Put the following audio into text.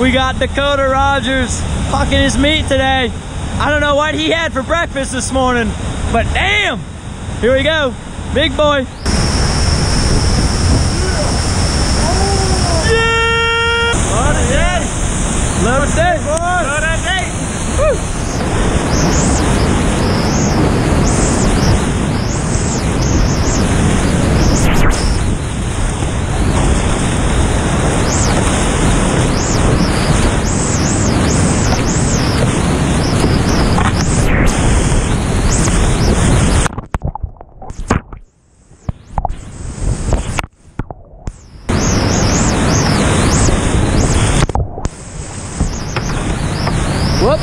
We got Dakota Rogers fucking his meat today. I don't know what he had for breakfast this morning, but damn! Here we go. Big boy. Yeah! A day! Love day, boy! Whoop!